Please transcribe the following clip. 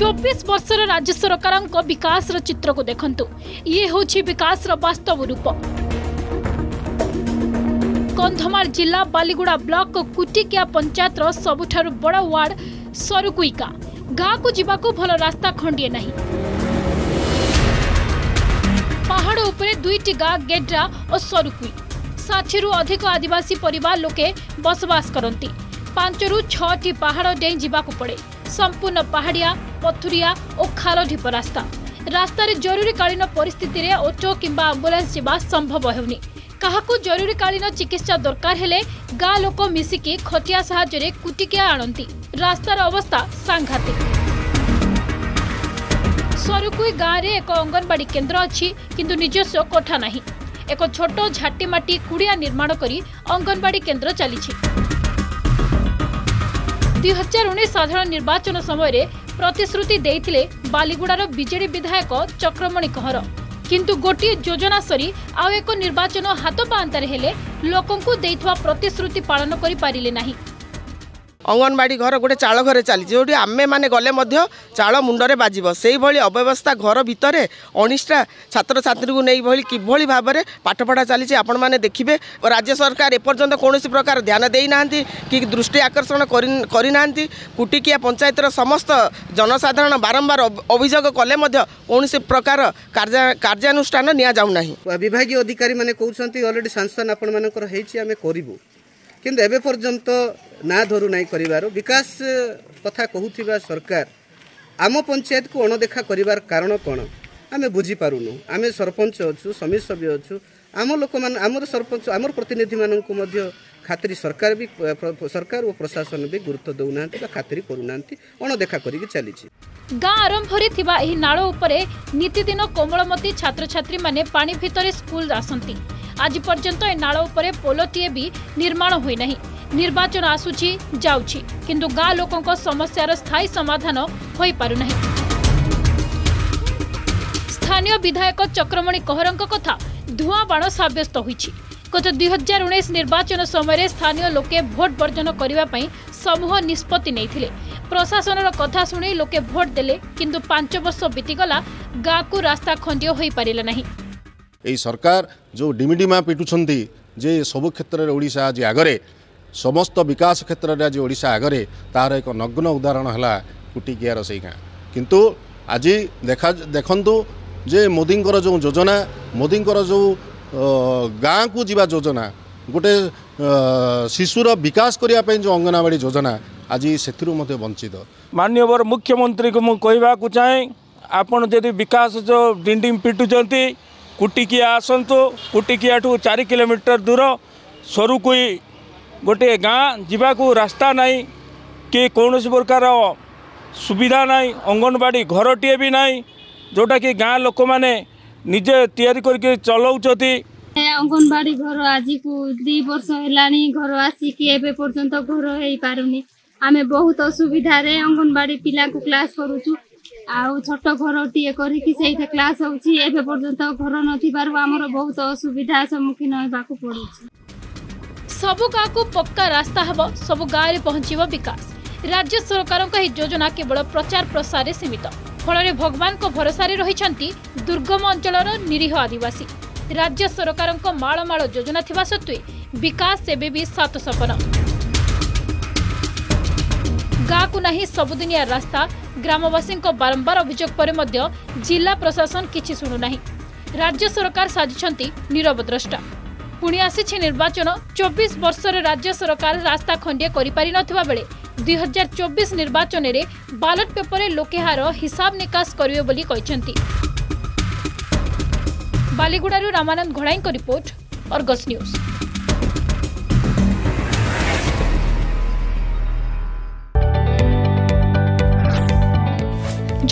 ଚବିଶ ବର୍ଷର ରାଜ୍ୟ ସରକାରଙ୍କ ବିକାଶର ଚିତ୍ରକୁ ଦେଖନ୍ତୁ। ଇଏ ହେଉଛି ବିକାଶର ବାସ୍ତବ ରୂପ। କନ୍ଧମାଳ ଜିଲ୍ଲା ବାଲିଗୁଡ଼ା ବ୍ଲକ କୁଟିକିଆ ପଞ୍ଚାୟତର ସବୁଠାରୁ ବଡ଼ ୱାର୍ଡ ସରୁକୁଇକା। ଗାଁକୁ ଯିବାକୁ ଭଲ ରାସ୍ତା ଖଣ୍ଡିଏ ନାହିଁ। ପାହାଡ଼ ଉପରେ ଦୁଇଟି ଗାଁ ଗେଡ୍ରା ଓ ସରୁକୁଇ। ଷାଠିଏରୁ ଅଧିକ ଆଦିବାସୀ ପରିବାର ଲୋକେ ବସବାସ କରନ୍ତି। ପାଞ୍ଚରୁ ଛଅଟି ପାହାଡ଼ ଡେଇଁ ଯିବାକୁ ପଡ଼େ। সম্পূর্ণ পাহাড়িয়া, পথুরিয়া ও খাল ঢিপ রাস্তা। রাস্তায় জরুরীকালীন পরিস্থিতিতে অটো কিংবা আম্বুলান্স যা সম্ভব হেউনি কাহাকু জরুরীকালীন চিকিৎসা দরকার হলে গাঁ লোক মিশিকি খটিয়া সাহায্যে কুটিকিয়া আনতি রাস্তার অবস্থা সাংঘাতিক সরুকুই গাঁরে এক অঙ্গনবাড়ি কেন্দ্র অছি কিন্তু নিজস্ব কোঠা নাহি এক ছোট ঝাটিমাটি কুড়িয়া নির্মাণ করে অঙ্গনবাড়ি কেন্দ্র চালিছে ଦୁଇ ହଜାର ଉଣେଇଶ ସାଧାରଣ ନିର୍ବାଚନ ସମୟରେ ପ୍ରତିଶ୍ରୁତି ଦେଇଥିଲେ ବାଲିଗୁଡ଼ାର ବିଜେଡି ବିଧାୟକ ଚକ୍ରମଣି କହଁର। କିନ୍ତୁ ଗୋଟିଏ ଯୋଜନା ସରି ଆଉ ଏକ ନିର୍ବାଚନ ହାତ ପାଆନ୍ତାରେ ହେଲେ ଲୋକଙ୍କୁ ଦେଇଥିବା ପ୍ରତିଶ୍ରୁତି ପାଳନ କରିପାରିଲେ ନାହିଁ। ଅଙ୍ଗନବାଡ଼ି ଘର ଗୋଟେ ଚାଳ ଘରେ ଚାଲିଛି। ଯେଉଁଠି ଆମେମାନେ ଗଲେ ମଧ୍ୟ ଚାଳ ମୁଣ୍ଡରେ ବାଜିବ। ସେଇଭଳି ଅବ୍ୟବସ୍ଥା ଘର ଭିତରେ ଉଣେଇଶଟା ଛାତ୍ରଛାତ୍ରୀଙ୍କୁ ନେଇ ଭଳି କିଭଳି ଭାବରେ ପାଠପଢ଼ା ଚାଲିଛି ଆପଣମାନେ ଦେଖିବେ। ରାଜ୍ୟ ସରକାର ଏପର୍ଯ୍ୟନ୍ତ କୌଣସି ପ୍ରକାର ଧ୍ୟାନ ଦେଇନାହାନ୍ତି କି ଦୃଷ୍ଟି ଆକର୍ଷଣ କରି- କରିନାହାନ୍ତି। କୁଟିକିଆ ପଞ୍ଚାୟତର ସମସ୍ତ ଜନସାଧାରଣ ବାରମ୍ବାର ଅଭ- ଅଭିଯୋଗ କଲେ ମଧ୍ୟ କୌଣସି ପ୍ରକାର କାର୍ଯ୍ୟା- କାର୍ଯ୍ୟାନୁଷ୍ଠାନ ନିଆଯାଉନାହିଁ। ବିଭାଗୀୟ ଅଧିକାରୀମାନେ କହୁଛନ୍ତି ଅଲରେଡ଼ି ସାଂସନ୍ ଆପଣମାନଙ୍କର ହେଇଛି ଆମେ କରିବୁ। କିନ୍ତୁ ଏବେ ପର୍ଯ୍ୟନ୍ତ ନାଁ ଧରୁ ନାହିଁ କରିବାରୁ। ବିକାଶ କଥା କହୁଥିବା ସରକାର ଆମ ପଞ୍ଚାୟତକୁ ଅଣଦେଖା କରିବାର କାରଣ କ'ଣ? ଆମେ ବୁଝିପାରୁନୁ। ଆମେ ସରପଞ୍ଚ ଅଛୁ ସମିତି ସଭ୍ୟ ଅଛୁ। ଆମ ଲୋକମାନେ ଆମର ସରପଞ୍ଚ ଆମର ପ୍ରତିନିଧିମାନଙ୍କୁ ମଧ୍ୟ ଖାତିରି ସରକାର ବି ସରକାର ଓ ପ୍ରଶାସନ ବି ଗୁରୁତ୍ୱ ଦେଉନାହାନ୍ତି ବା ଖାତିରି କରୁନାହାନ୍ତି। ଅଣଦେଖା କରିକି ଚାଲିଛି। ଗାଁ ଆରମ୍ଭରେ ଥିବା ଏହି ନାଳ ଉପରେ ନିତିଦିନ କୋମଳମତୀ ଛାତ୍ରଛାତ୍ରୀମାନେ ପାଣି ଭିତରେ ସ୍କୁଲ ଆସନ୍ତି। ଆଜି ପର୍ଯ୍ୟନ୍ତ ଏ ନାଳ ଉପରେ ପୋଲଟିଏ ବି ନିର୍ମାଣ ହୋଇନାହିଁ ନିର୍ବାଚନ ଆସୁଛି ଯାଉଛି କିନ୍ତୁ ଗାଁ ଲୋକଙ୍କ ସମସ୍ୟାର ସ୍ଥାୟୀ ସମାଧାନ ହୋଇପାରୁନାହିଁ ସ୍ଥାନୀୟ ବିଧାୟକ ଚକ୍ରମଣି କହରଙ୍କ କଥା ଧୂଆଁ ବାଣ ସାବ୍ୟସ୍ତ ହୋଇଛି ଗତ ଦୁଇ ହଜାର ଉଣେଇଶ ନିର୍ବାଚନ ସମୟରେ ସ୍ଥାନୀୟ ଲୋକେ ଭୋଟ ବର୍ଜନ କରିବା ପାଇଁ ସମୂହ ନିଷ୍ପତ୍ତି ନେଇଥିଲେ ପ୍ରଶାସନର କଥା ଶୁଣି ଲୋକେ ଭୋଟ ଦେଲେ କିନ୍ତୁ ପାଞ୍ଚ ବର୍ଷ ବିତିଗଲା ଗାଁକୁ ରାସ୍ତା ଖଣ୍ଡିଏ ହୋଇପାରିଲା ନାହିଁ ଏହି ସରକାର ଯେଉଁ ଡିମିଡ଼ିମା ପିଟୁଛନ୍ତି ଯେ ସବୁ କ୍ଷେତ୍ରରେ ଓଡ଼ିଶା ଆଜି ଆଗରେ ସମସ୍ତ ବିକାଶ କ୍ଷେତ୍ରରେ ଆଜି ଓଡ଼ିଶା ଆଗରେ ତାହାର ଏକ ନଗ୍ନ ଉଦାହରଣ ହେଲା କୁଟିକିଆର ସେଇ ଗାଁ। କିନ୍ତୁ ଆଜି ଦେଖା ଦେଖନ୍ତୁ ଯେ ମୋଦିଙ୍କର ଯେଉଁ ଯୋଜନା ମୋଦିଙ୍କର ଯେଉଁ ଗାଁକୁ ଯିବା ଯୋଜନା ଗୋଟେ ଶିଶୁର ବିକାଶ କରିବା ପାଇଁ ଯେଉଁ ଅଙ୍ଗନବାଡ଼ି ଯୋଜନା ଆଜି ସେଥିରୁ ମଧ୍ୟ ବଞ୍ଚିତ। ମାନ୍ୟବର ମୁଖ୍ୟମନ୍ତ୍ରୀଙ୍କୁ ମୁଁ କହିବାକୁ ଚାହେଁ ଆପଣ ଯଦି ବିକାଶ ଯେଉଁ ଡିଣ୍ଡିଙ୍ଗ ପିଟୁଛନ୍ତି କୁଟିକିଆ ଆସନ୍ତୁ କୁଟିକିଆଠୁ ଚାରି କିଲୋମିଟର ଦୂର ସରୁକୁଇ ଗୋଟିଏ ଗାଁ ଯିବାକୁ ରାସ୍ତା ନାହିଁ କି କୌଣସି ପ୍ରକାର ସୁବିଧା ନାହିଁ ଅଙ୍ଗନବାଡ଼ି ଘରଟିଏ ବି ନାହିଁ ଯେଉଁଟାକି ଗାଁ ଲୋକମାନେ ନିଜେ ତିଆରି କରିକି ଚଲାଉଛନ୍ତି ଏ ଅଙ୍ଗନବାଡି ଘର ଆଜିକୁ ଦି ବର୍ଷ ହେଲାଣି ଘର ଆସିକି ଏବେ ପର୍ଯ୍ୟନ୍ତ ଘର ହେଇପାରୁନି। ଆମେ ବହୁତ ଅସୁବିଧାରେ ଅଙ୍ଗନବାଡି ପିଲାକୁ କ୍ଲାସ୍ କରୁଛୁ। ଆଉ ଛୋଟ ଘରଟିଏ କରିକି ସେଇଠି କ୍ଲାସ୍ ହେଉଛି। ଏବେ ପର୍ଯ୍ୟନ୍ତ ଘର ନଥିବାରୁ ଆମର ବହୁତ ଅସୁବିଧା ସମ୍ମୁଖୀନ ହେବାକୁ ପଡୁଛି। ସବୁ ଗାଁକୁ ପକ୍କା ରାସ୍ତା ହେବ ସବୁ ଗାଁରେ ପହଞ୍ଚିବ ବିକାଶ। ରାଜ୍ୟ ସରକାରଙ୍କ ଏହି ଯୋଜନା କେବଳ ପ୍ରଚାର ପ୍ରସାରରେ ସୀମିତ। ଫଳରେ ଭଗବାନଙ୍କ ଭରସାରେ ରହିଛନ୍ତି ଦୁର୍ଗମ ଅଞ୍ଚଳର ନିରୀହ ଆଦିବାସୀ। ରାଜ୍ୟ ସରକାରଙ୍କ ମାଳମାଳ ଯୋଜନା ଥିବା ସତ୍ତ୍ୱେ ବିକାଶ ଏବେ ବି ସାତ ସପନ ଗାଁକୁ ନାହିଁ ସବୁଦିନିଆ ରାସ୍ତା ଗ୍ରାମବାସୀଙ୍କ ବାରମ୍ବାର ଅଭିଯୋଗ ପରେ ମଧ୍ୟ ଜିଲ୍ଲା ପ୍ରଶାସନ କିଛି ଶୁଣୁନାହିଁ ରାଜ୍ୟ ସରକାର ସାଜିଛନ୍ତି ନିରବ ଦ୍ରଷ୍ଟା ପୁଣି ଆସିଛି ନିର୍ବାଚନ ଚବିଶ ବର୍ଷର ରାଜ୍ୟ ସରକାର ରାସ୍ତା ଖଣ୍ଡିଏ କରିପାରିନଥିବା ବେଳେ ଦୁଇ ହଜାର ଚବିଶ ନିର୍ବାଚନରେ ବାଲଟ ପେପରରେ ଲୋକେ ଏହାର ହିସାବ ନିକାଶ କରିବେ ବୋଲି କହିଛନ୍ତି ବାଲିଗୁଡ଼ାରୁ ରାମାନନ୍ଦ ଘୋଡ଼ାଇଙ୍କ ରିପୋର୍ଟ ଅର୍ଗସ୍ ନ୍ୟୁଜ୍